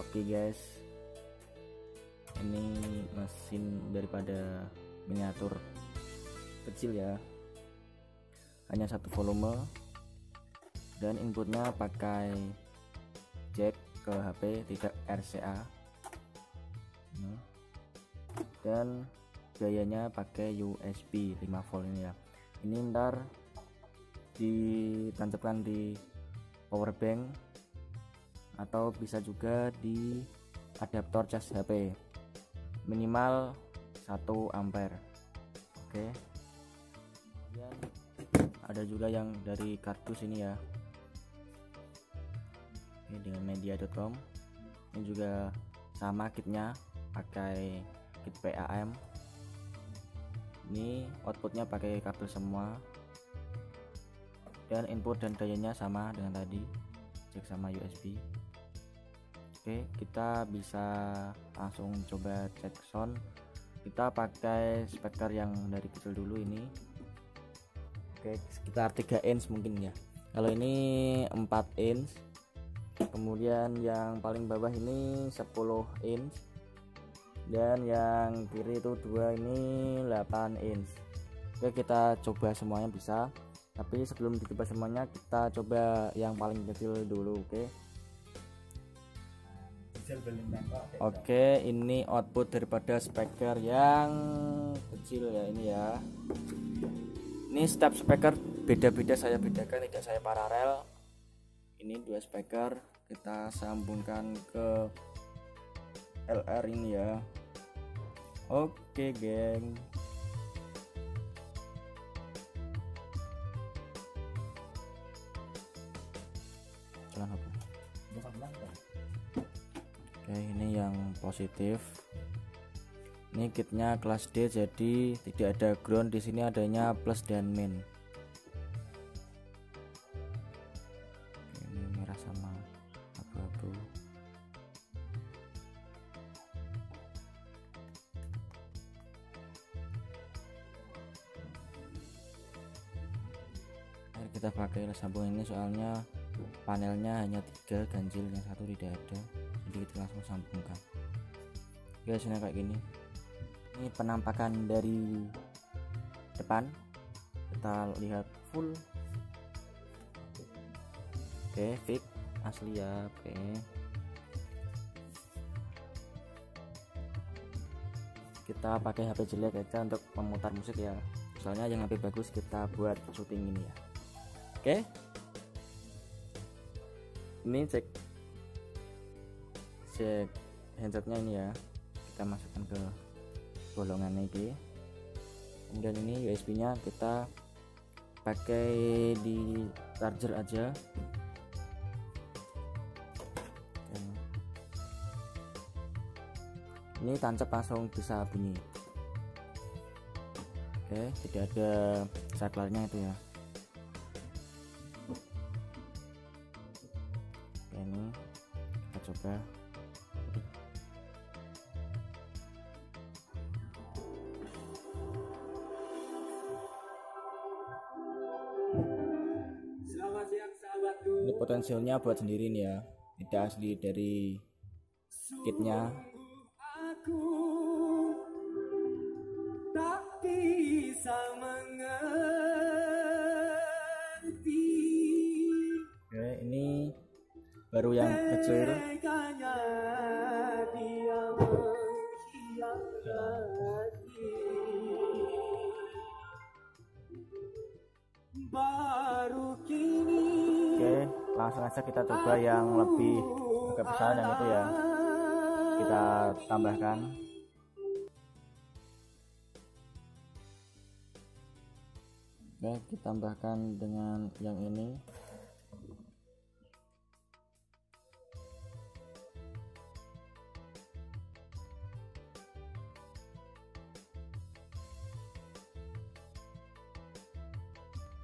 oke guys. Ini mesin daripada miniatur kecil ya. Hanya satu volume. Dan inputnya pakai jack ke HP tidak RCA dan gayanya pakai USB 5 volt ini ya. Ini ntar ditancapkan di power bank atau bisa juga di adaptor cas HP minimal 1 ampere. Oke. Kemudian ada juga yang dari kardus ini ya. Ini dengan media.com ini juga sama kitnya pakai kit PAM ini outputnya pakai kabel semua. Dan input dan dayanya sama dengan tadi cek sama USB oke kita bisa langsung coba cek sound. Kita pakai speaker yang dari kecil dulu ini. Oke sekitar 3 inch mungkin ya. Kalau ini 4 inch. Kemudian yang paling bawah ini 10 inch. Dan yang kiri itu dua ini 8 inch. Oke kita coba semuanya bisa. Tapi sebelum dicoba semuanya kita coba yang paling kecil dulu oke oke ini output daripada speaker yang kecil ya ini ya. Ini step speaker beda-beda saya bedakan tidak saya paralel. Ini dua speaker kita sambungkan ke LR ini ya. Oke, geng. Oke, ini yang positif. Ini kitnya kelas D jadi tidak ada ground di sini adanya plus dan min. kita pakai sambung ini soalnya panelnya hanya tiga ganjil yang satu tidak ada jadi langsung sambungkan guys ini kayak gini. Ini penampakan dari depan. Kita lihat full. Oke fix asli ya oke. Kita pakai HP jelek aja untuk memutar musik ya. Soalnya yang lebih bagus kita buat syuting ini ya. Oke. Ini cek cek handsetnya ini ya. Kita masukkan ke bolongan ini. Kemudian ini USB nya kita pakai di charger aja. Ini tancap langsung bisa bunyi. Oke tidak ada saklarnya itu ya. Coba ini potensialnya buat sendiri nih ya. Tidak asli dari kitnya. Aku tak bisa mengerti. Oke, ini baru yang kecil Oke, langsung aja kita coba yang lebih agak besar dan itu ya. Kita tambahkan. Oke, kita tambahkan dengan yang ini.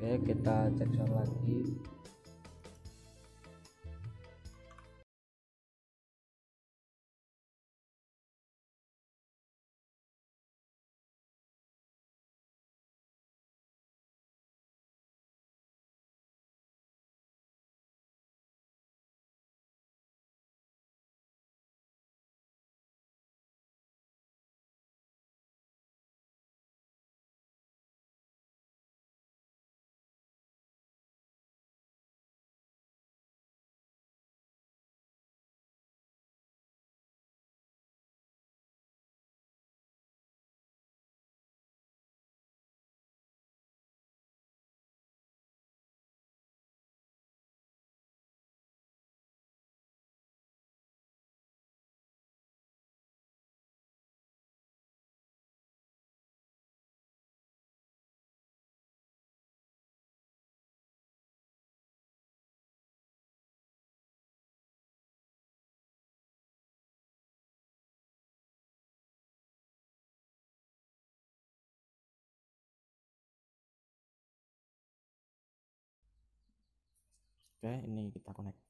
Oke, kita cek sound lagi. oke ini kita connect.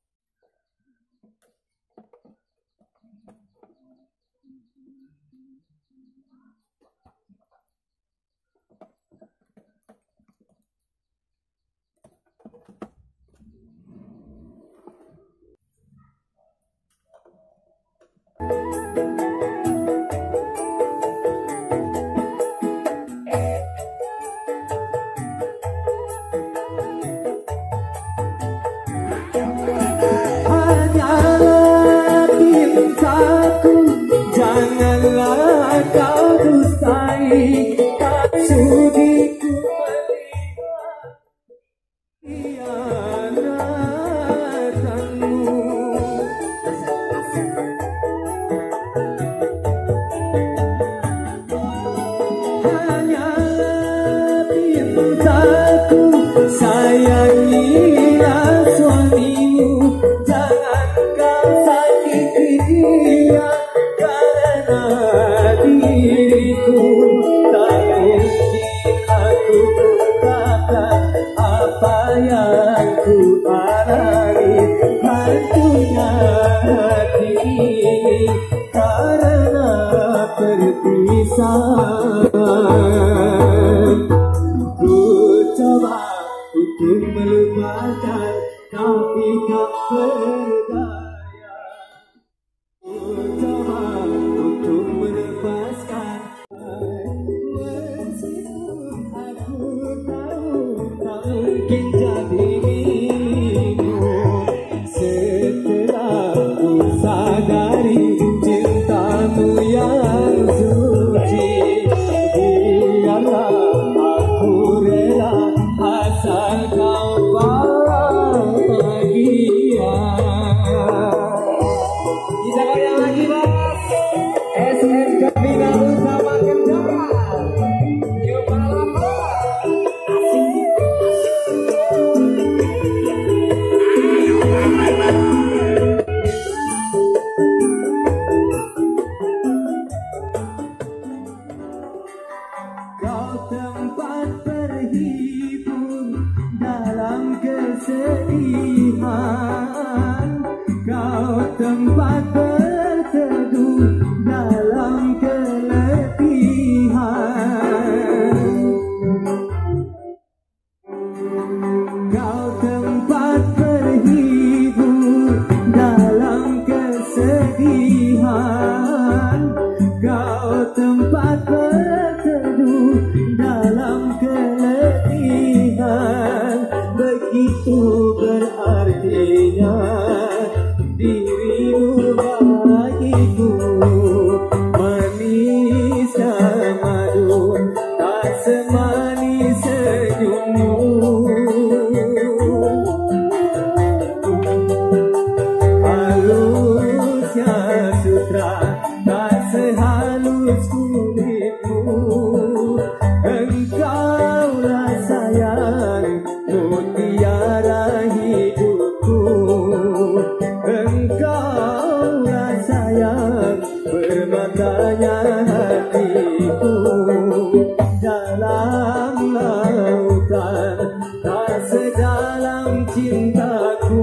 Mary Thank Ku coba untuk melupakan Tapi tak berdaya Ku coba untuk melepaskan Meskipun aku tahu mungkin them by. seandainya dirimu bagiku manis dan madu tak semanis senyummu. Halusnya sutra tak sehalus ku Tak sedalam cintaku.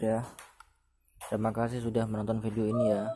sudah. Terima kasih sudah menonton video ini ya.